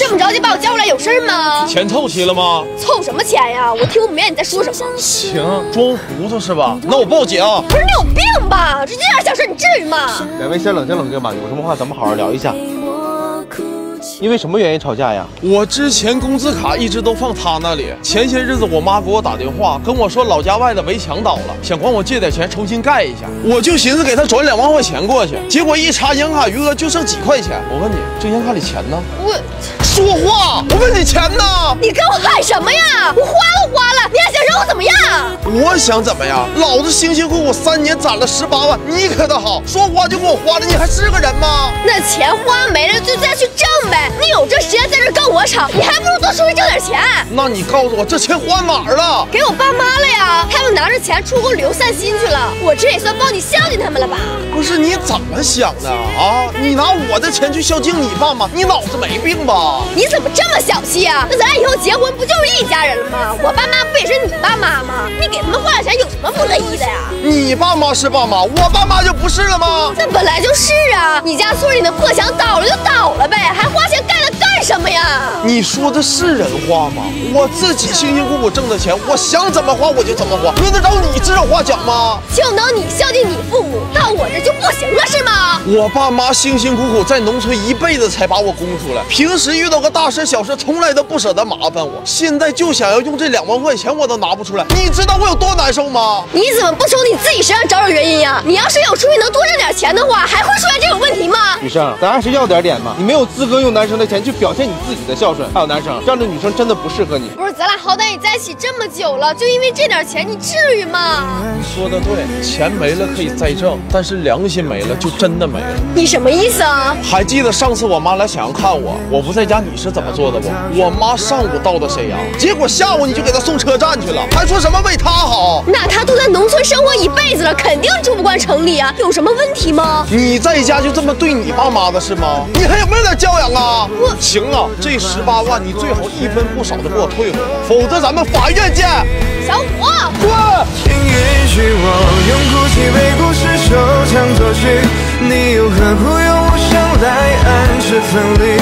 这么着急把我叫过来有事吗？钱凑齐了吗？凑什么钱呀？我听不明白你在说什么。行，装糊涂是吧？那我报警。不是你有病吧？这这点小事你至于吗？两位先冷静冷静吧，有什么话咱们好好聊一下。因为什么原因吵架呀？我之前工资卡一直都放他那里。前些日子我妈给我打电话，跟我说老家外的围墙倒了，想管我借点钱重新盖一下。我就寻思给他转两万块钱过去，结果一查银行卡余额就剩几块钱。我问你，这银行卡里钱呢？我说话！我问你钱呢？你跟我喊什么呀？我花都花了，你还想让我怎么样？我想怎么样？老子辛辛苦苦三年攒了十八万，你可倒好，说花就给我花了，你还是个人吗？那钱花没了就再去挣呗。你有这时间在这跟我吵，你还不如多出去挣。那你告诉我这钱花哪儿了？给我爸妈了呀，他们拿着钱出国旅游散心去了。我这也算帮你孝敬他们了吧？不是你怎么想的啊？你拿我的钱去孝敬你爸妈，你脑子没病吧？你怎么这么小气啊？那咱俩以后结婚不就是一家人了吗？我爸妈不也是你爸妈吗？你给他们花点钱有什么不乐意的呀？你爸妈是爸妈，我爸妈就不是了吗？那本来就是啊，你家村里的破墙倒了就倒了呗，还花？你说的是人话吗？我自己辛辛苦苦挣的钱，我想怎么花我就怎么花，轮得着你指手画脚吗？就能你孝敬你父母，到我这就不行了是吗？我爸妈辛辛苦苦在农村一辈子才把我供出来，平时遇到个大事小事从来都不舍得麻烦我，现在就想要用这两万块钱我都拿不出来，你知道我有多难受吗？你怎么不从你自己身上找找原因呀？你要是有出息能多挣点钱的话，还会出现这种问题吗？女生，咱还是要点脸嘛，你没有资格用男生的钱去表现你自己的孝顺。还有男生，这样的女生真的不适合你。不是，咱俩好歹也在一起这么久了，就因为这点钱，你至于吗？你说的对，钱没了可以再挣，但是良心没了就真的没了。你什么意思啊？还记得上次我妈来沈阳看我，我不在家，你是怎么做的不？我妈上午到的沈阳，结果下午你就给她送车站去了，还说什么为她好。那她都在农村生活一辈子了，肯定住不惯城里啊，有什么问题吗？你在家就这么对你爸妈的是吗？你还有没有点教养啊？我行啊，这十八万你最好一分不少的给我退回来，否则咱们法院见。小虎，滚！请允许我用哭泣为故事收场作序，你又何苦用无声来暗示分离？